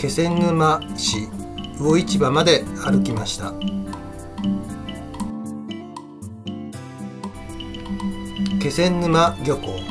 気仙沼市魚市場まで歩きました。気仙沼漁港。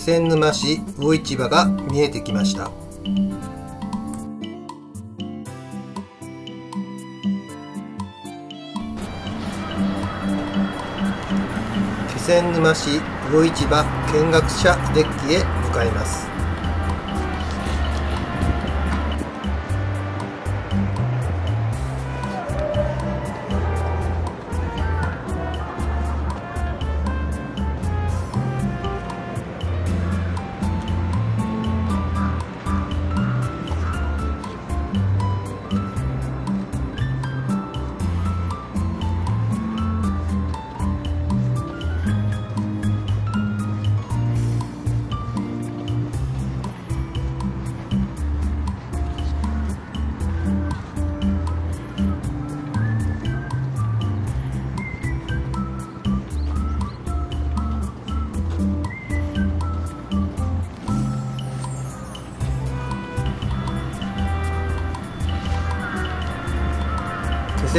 気仙沼市魚市場が見えてきました。気仙沼市魚市場見学者デッキへ向かいます。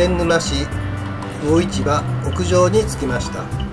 気仙沼市魚市場屋上に着きました。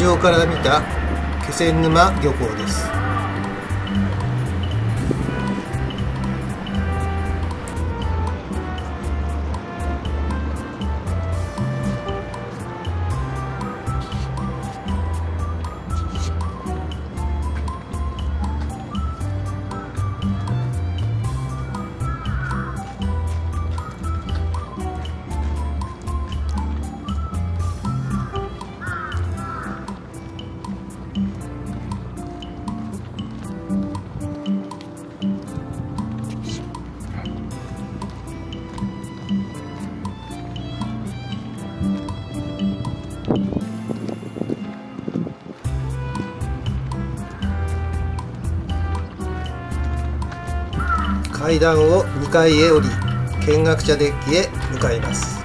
上から見た気仙沼漁港です。階段を2階へ降り見学者デッキへ向かいます。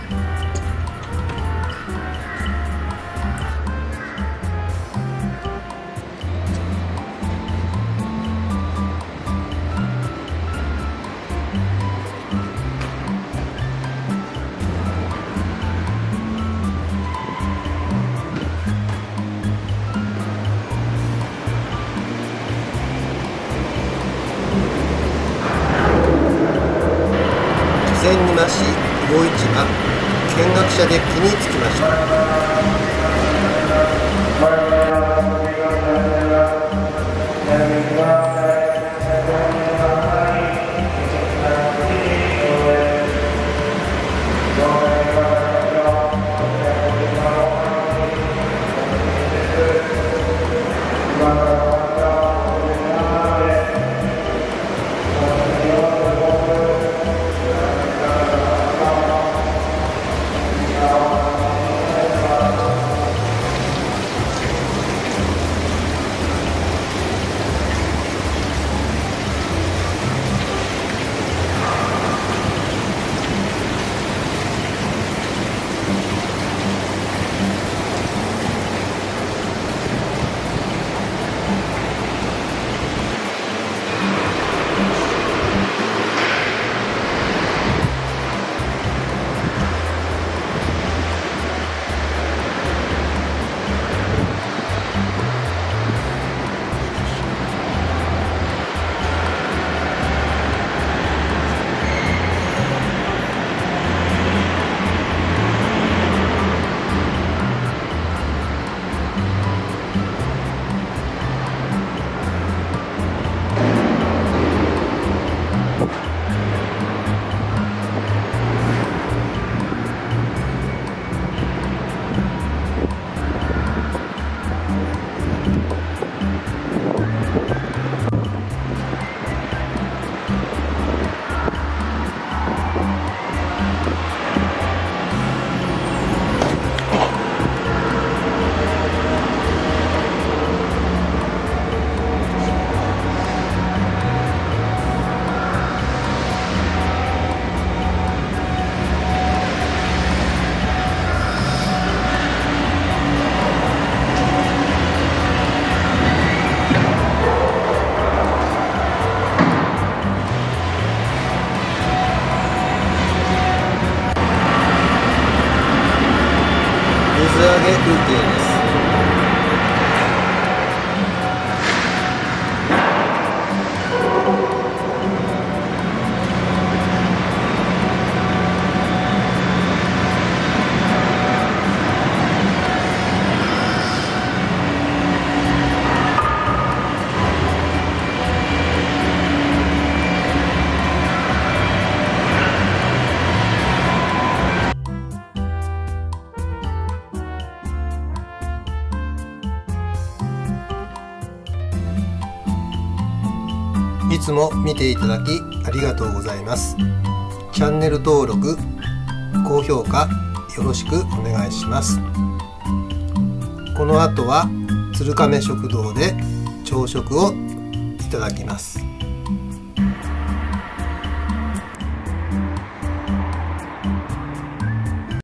気仙沼市魚市場見学者デッキに着きました。つも見ていただきありがとうございます。チャンネル登録高評価よろしくお願いします。この後は鶴亀食堂で朝食をいただきます。